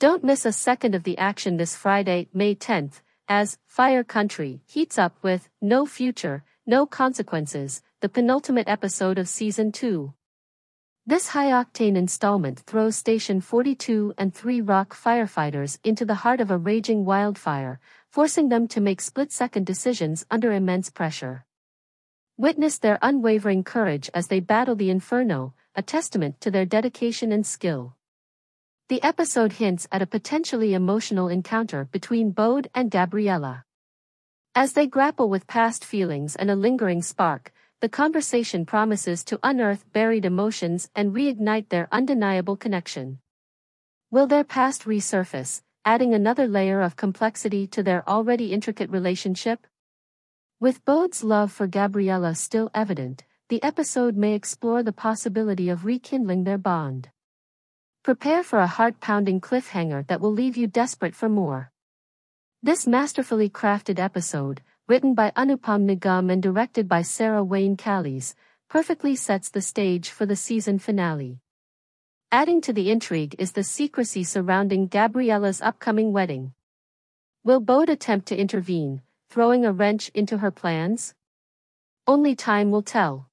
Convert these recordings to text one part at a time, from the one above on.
Don't miss a second of the action this Friday, May 10th, as Fire Country heats up with No Future, No Consequences, the penultimate episode of Season 2. This high-octane installment throws Station 42 and 3 Rock firefighters into the heart of a raging wildfire, forcing them to make split-second decisions under immense pressure. Witness their unwavering courage as they battle the inferno, a testament to their dedication and skill. The episode hints at a potentially emotional encounter between Bode and Gabriella. As they grapple with past feelings and a lingering spark, the conversation promises to unearth buried emotions and reignite their undeniable connection. Will their past resurface, adding another layer of complexity to their already intricate relationship? With Bode's love for Gabriella still evident, the episode may explore the possibility of rekindling their bond. Prepare for a heart-pounding cliffhanger that will leave you desperate for more. This masterfully crafted episode, written by Anupam Nigam and directed by Sarah Wayne Callies, perfectly sets the stage for the season finale. Adding to the intrigue is the secrecy surrounding Gabriella's upcoming wedding. Will Bode attempt to intervene, throwing a wrench into her plans? Only time will tell.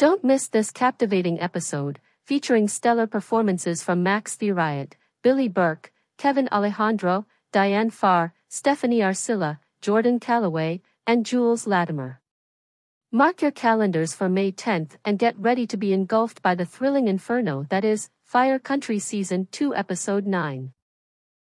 Don't miss this captivating episode, featuring stellar performances from Max Thieriot, Billy Burke, Kevin Alejandro, Diane Farr, Stephanie Arcila, Jordan Calloway, and Jules Latimer. Mark your calendars for May 10th and get ready to be engulfed by the thrilling inferno that is Fire Country Season 2 Episode 9.